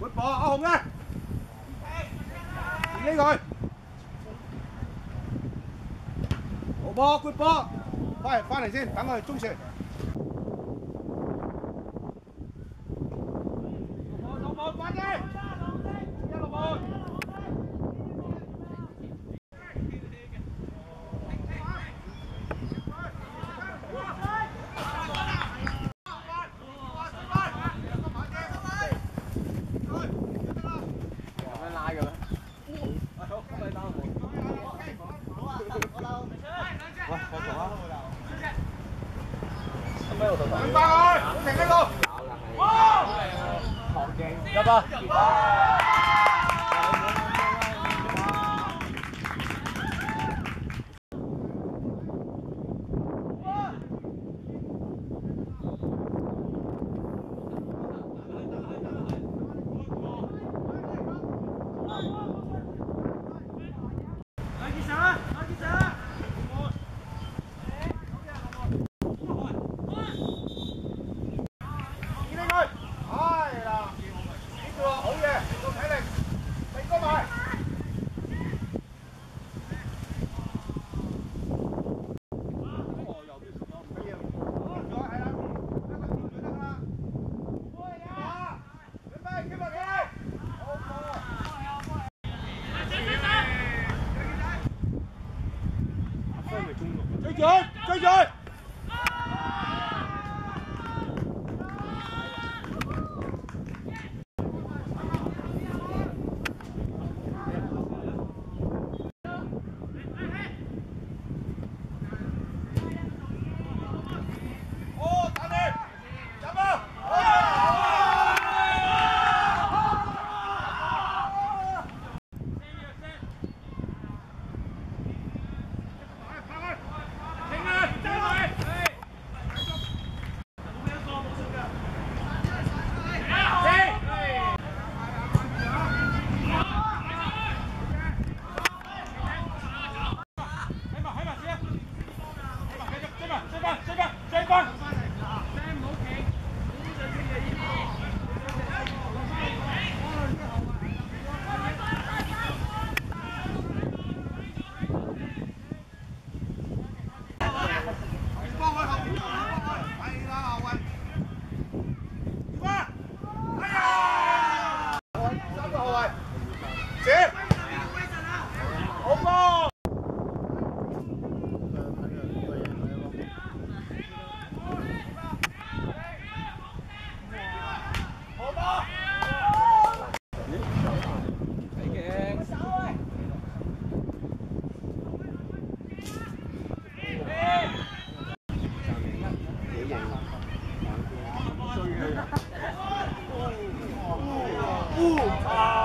Quýt bò, Âu Hùng ra Đi rồi. Ổ bò, quýt bò. Phải, pha này xin, thắng rồi, trung chuyển. 快翻去，停低度。好靓啊，唐静，走，追追。 สวัส